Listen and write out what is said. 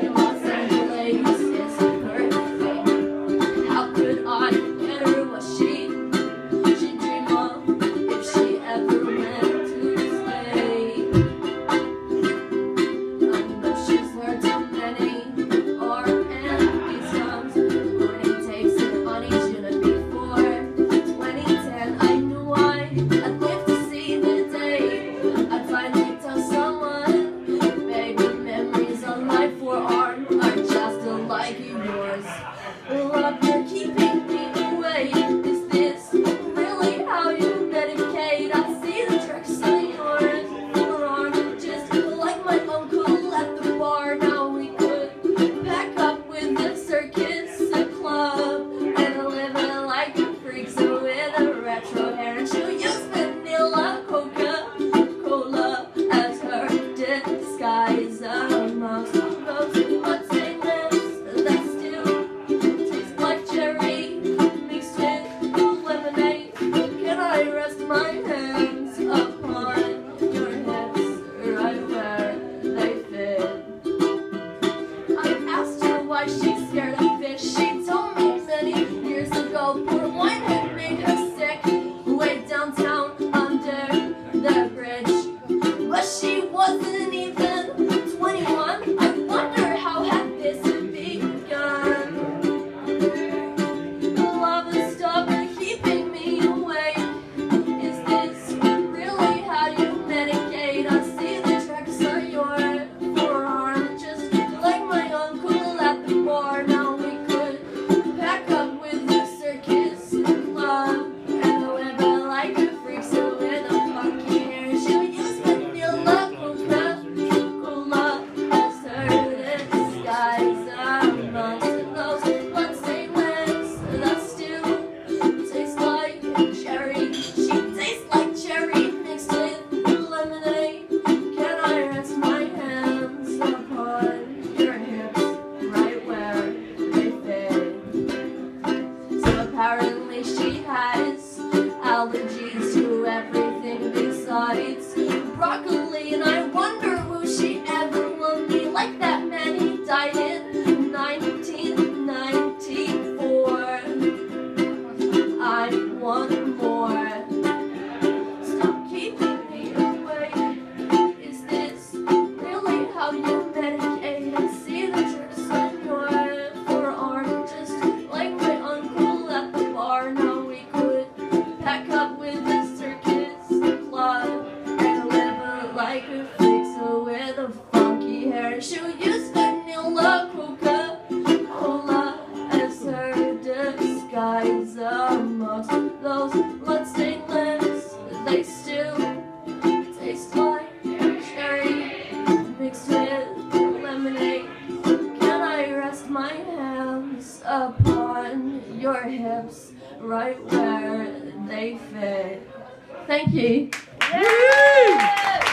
Thank you. Oh. that she told me. allergies. upon your hips right where they fit. Thank you. Yeah.